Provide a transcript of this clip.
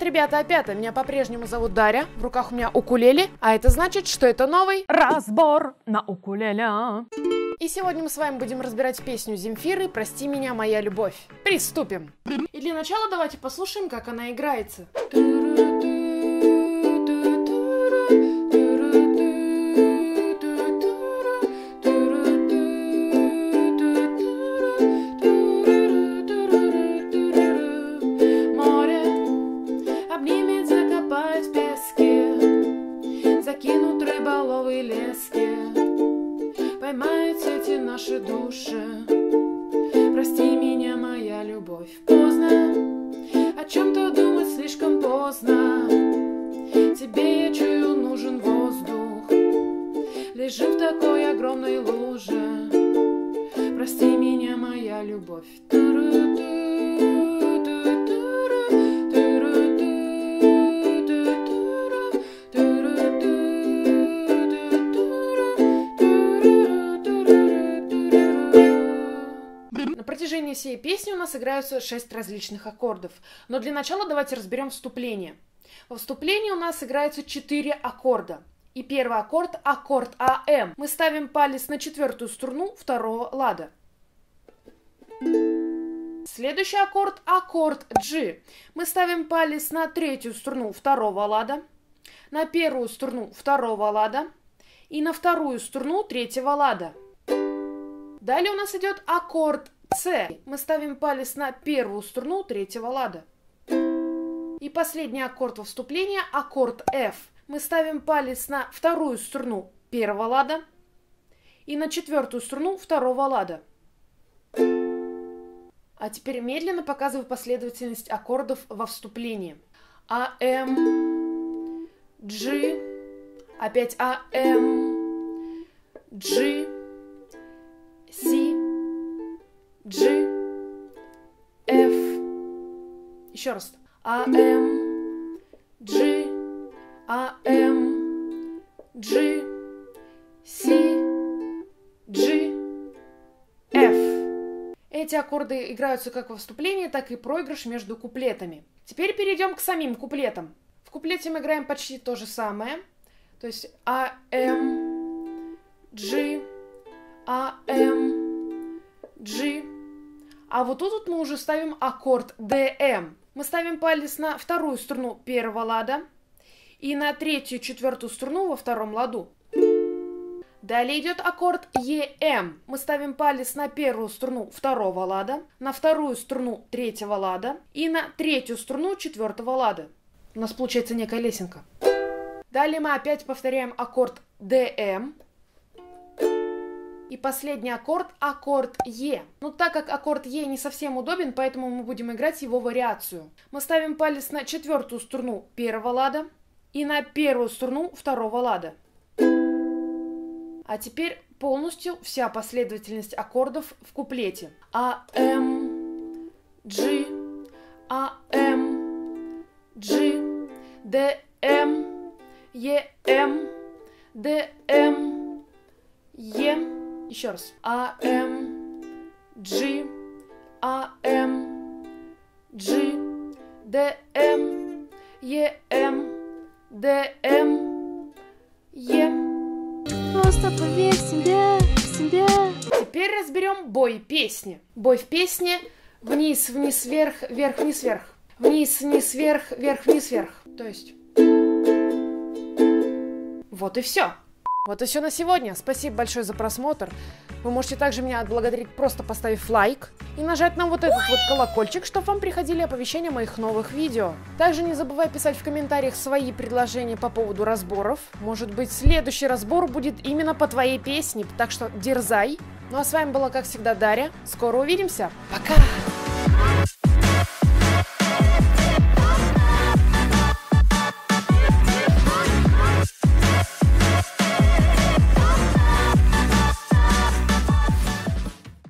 Привет, ребята, опять меня по-прежнему зовут Дарья, в руках у меня укулеле, а это значит, что это новый Разбор на укулеле. И сегодня мы с вами будем разбирать песню Земфиры «Прости меня, моя любовь». Приступим! И для начала давайте послушаем, как она играется. Рыболовы лески, поймают сети наши души. Прости меня, моя любовь, поздно, о чем-то думать слишком поздно. Тебе, я чую, нужен воздух, лежи в такой огромной луже. Прости меня, моя любовь. На протяжении всей песни у нас играются шесть различных аккордов. Но для начала давайте разберем вступление. Во вступлении у нас играются четыре аккорда. И первый аккорд – аккорд АМ. Мы ставим палец на четвертую струну второго лада. Следующий аккорд – аккорд G. Мы ставим палец на третью струну второго лада, на первую струну второго лада и на вторую струну третьего лада. Далее у нас идет аккорд С. Мы ставим палец на первую струну третьего лада. И последний аккорд во вступлении – аккорд F. Мы ставим палец на вторую струну первого лада и на четвертую струну второго лада. А теперь медленно показываю последовательность аккордов во вступлении. А, М, G, опять А, М, G, G, F. Еще раз. А, М, G, А, М, G, Си, G, F. Эти аккорды играются как во вступлении, так и проигрыш между куплетами. Теперь перейдем к самим куплетам. В куплете мы играем почти то же самое. То есть А, М, G, А, А вот тут мы уже ставим аккорд ДМ. Мы ставим палец на вторую струну первого лада и на третью четвертую струну во втором ладу. Далее идет аккорд ЕМ. Мы ставим палец на первую струну второго лада, на вторую струну третьего лада и на третью струну четвертого лада. У нас получается некая лесенка. Далее мы опять повторяем аккорд ДМ. И последний аккорд – аккорд Е. Но так как аккорд Е не совсем удобен, поэтому мы будем играть его вариацию. Мы ставим палец на четвертую струну первого лада и на первую струну второго лада. А теперь полностью вся последовательность аккордов в куплете. А, М, G, А, М, G, Д, М, Е, М, Д, М, Е. Еще раз. А, М, G, А, М, G, Д, М, Е, М, Д, М, Е. Просто поверь себе, себе. Теперь разберем бой песни. Бой в песне вниз, вниз, вверх, вверх, вниз, вверх. Вниз, вниз, вверх, вверх, вниз, вверх. То есть... Вот и все. Вот и все на сегодня. Спасибо большое за просмотр. Вы можете также меня отблагодарить, просто поставив лайк и нажать на вот этот вот колокольчик, чтобы вам приходили оповещения моих новых видео. Также не забывай писать в комментариях свои предложения по поводу разборов. Может быть, следующий разбор будет именно по твоей песне, так что дерзай. Ну а с вами была, как всегда, Дарья. Скоро увидимся. Пока!